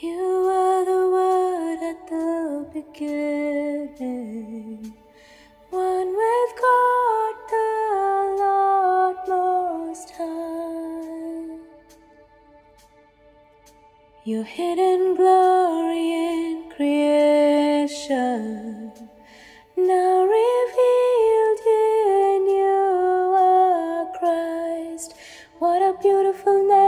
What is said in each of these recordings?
You were the word at the beginning, one with God the Lord Most High. Your hidden glory in creation, now revealed in you are Christ. What a beautiful name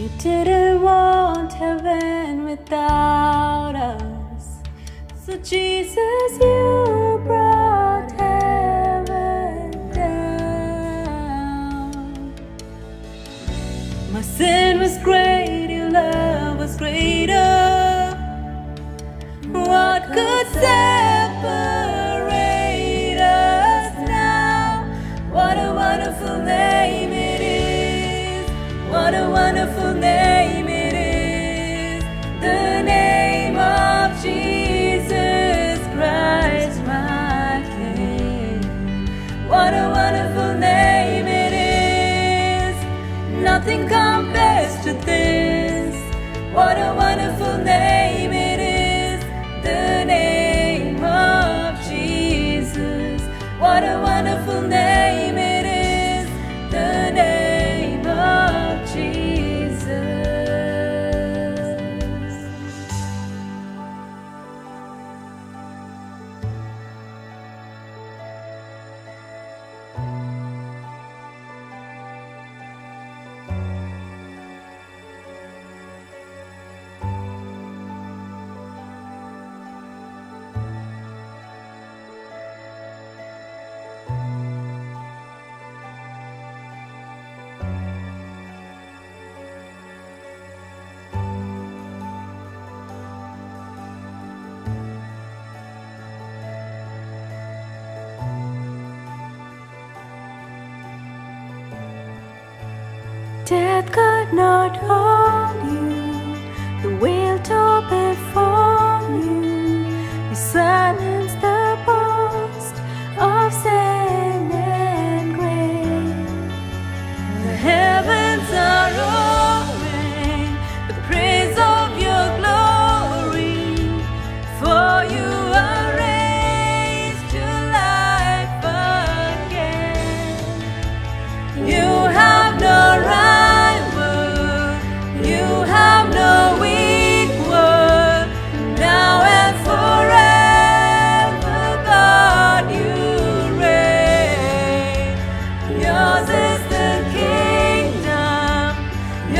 You didn't want heaven without us. So, Jesus, you brought wonderful name it is. The name of Jesus Christ, my King. What a wonderful name it is. Nothing Death could not hold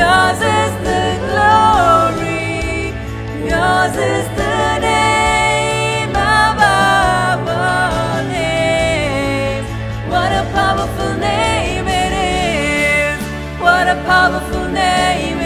yours is the glory, yours is the name above all names. What a powerful name it is! What a powerful name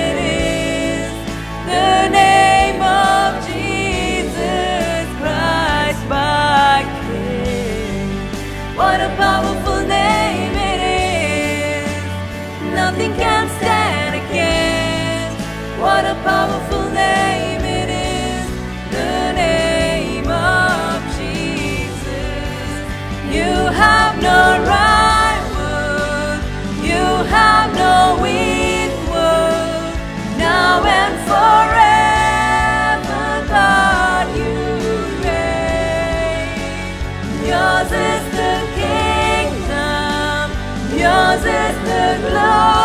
yours is the glory,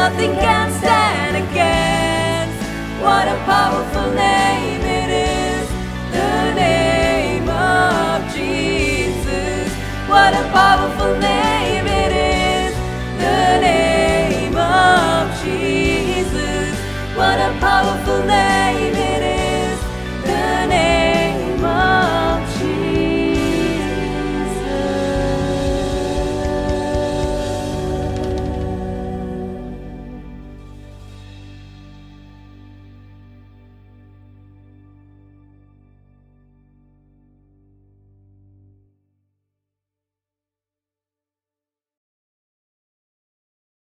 Nothing can